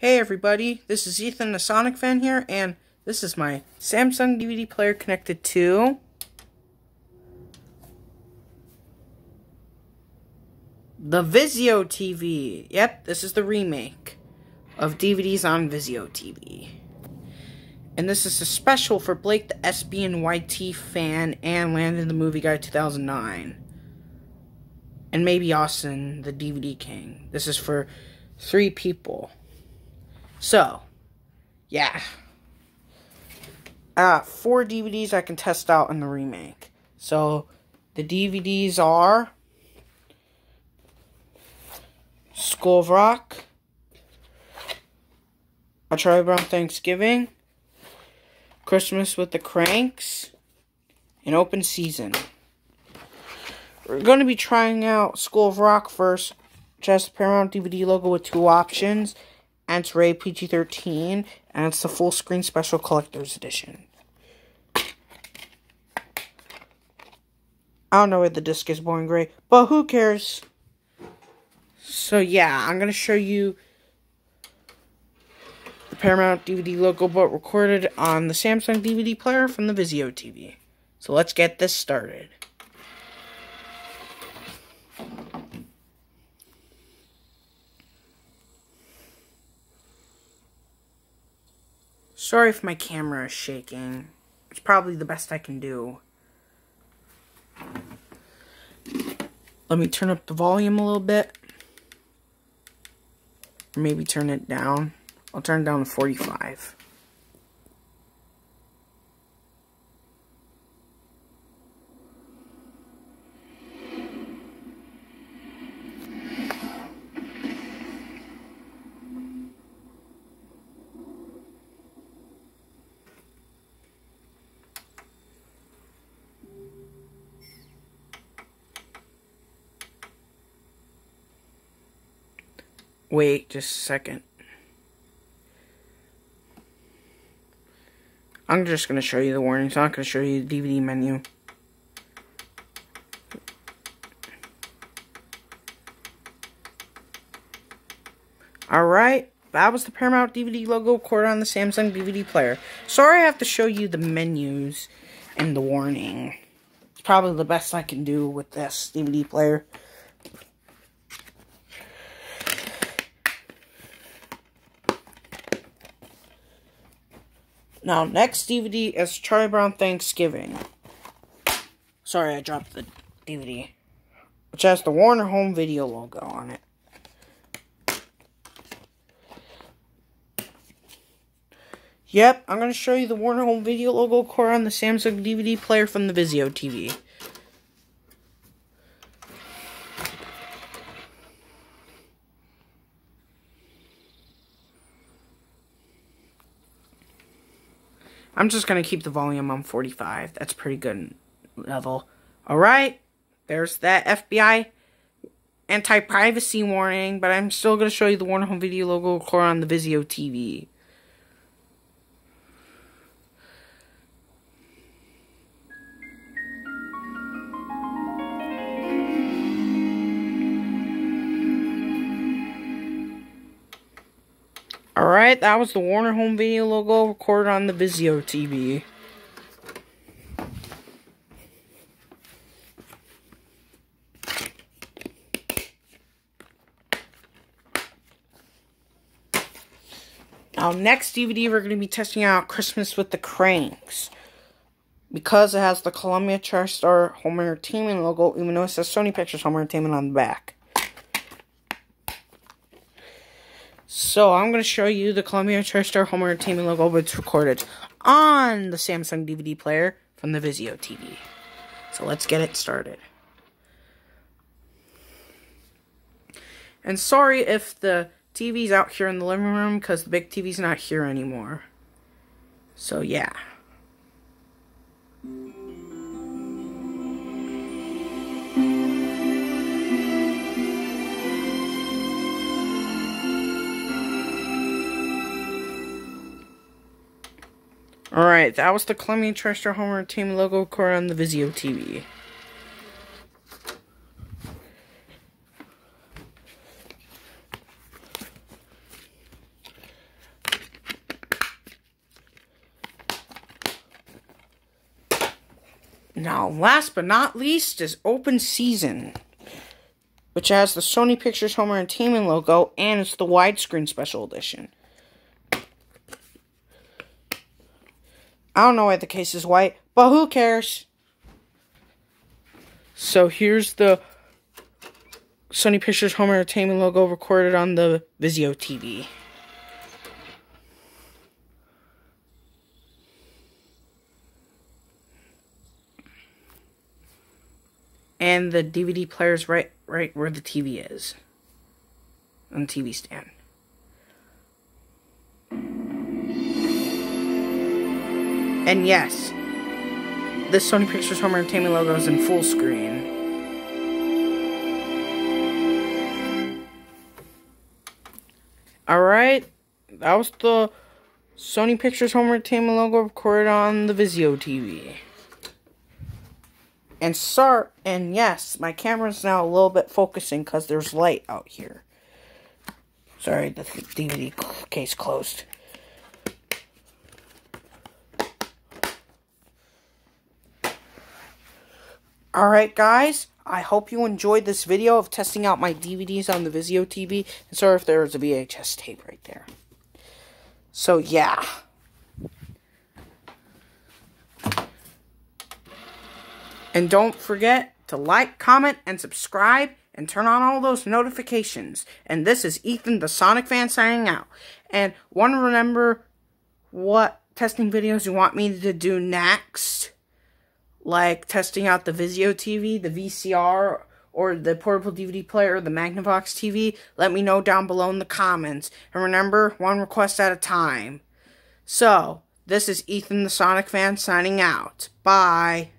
Hey everybody, this is Ethan, the Sonic fan here, and this is my Samsung DVD player connected to the Vizio TV. Yep, this is the remake of DVDs on Vizio TV. And this is a special for Blake, the SB and YT fan, and Landon, the Movie Guy 2009. And maybe Austin, the DVD King. This is for three people. So, yeah. I Uh, four DVDs I can test out in the remake. So, the DVDs are School of Rock, A Charlie Brown Thanksgiving, Christmas with the Cranks, and Open Season. We're going to be trying out School of Rock first, just the Paramount DVD logo with two options and it's rated PG 13, and it's the full screen special collector's edition. I don't know where the disc is Boring Gray, but who cares? So, yeah, I'm to show you the Paramount DVD logo, but recorded on the Samsung DVD player from the Vizio TV. So, let's get this started. Sorry if my camera is shaking. It's probably the best I can do. Let me turn up the volume a little bit. Or maybe turn it down. I'll turn it down to 45. Wait just a second. I'm just going to show you the warnings. I'm not going to show you the DVD menu. Alright, that was the Paramount DVD logo recorded on the Samsung DVD player. Sorry I have to show you the menus and the warning. It's probably the best I can do with this DVD player. Now, next DVD is Charlie Brown Thanksgiving. Sorry, I dropped the DVD. Which has the Warner Home Video logo on it. Yep, I'm going to show you the Warner Home Video logo core on the Samsung DVD player from the Vizio TV. I'm just going to keep the volume on 45. That's pretty good level. Alright, there's that FBI anti-privacy warning, but I'm still going to show you the Warner Home Video logo core on the Vizio TV. That was the Warner Home Video logo recorded on the Vizio TV. Now, next DVD, we're going to be testing out Christmas with the Cranks. Because it has the Columbia TriStar Home Entertainment logo, even though it says Sony Pictures Home Entertainment on the back. So I'm going to show you the Columbia TriStar Home Entertainment logo, but it's recorded on the Samsung DVD player from the Vizio TV. So let's get it started. And sorry if the TV's out here in the living room, because the big TV's not here anymore. So yeah. Alright, that was the Columbia TriStar Home Entertainment logo card on the Vizio TV. Now, last but not least is Open Season, which has the Sony Pictures Home Entertainment logo, and it's the widescreen special edition. I don't know why the case is white, but who cares? So here's the Sony Pictures Home Entertainment logo recorded on the Vizio TV. And the DVD player's right right where the TV is. On the TV stand. And yes, this Sony Pictures Home Entertainment logo is in full screen. Alright, that was the Sony Pictures Home Entertainment logo recorded on the Vizio TV. And sorry, and yes, my camera's now a little bit focusing because there's light out here. Sorry, the DVD case closed. Alright guys, I hope you enjoyed this video of testing out my DVDs on the Vizio TV. And sorry if there was a VHS tape right there. So yeah. And don't forget to like, comment, and subscribe, and turn on all those notifications. And this is Ethan, the Sonic fan, signing out. And want to remember what testing videos you want me to do next? Like testing out the Vizio TV, the VCR, or the portable DVD player, or the Magnavox TV, let me know down below in the comments. And remember, one request at a time. So, this is Ethan the Sonic fan signing out. Bye.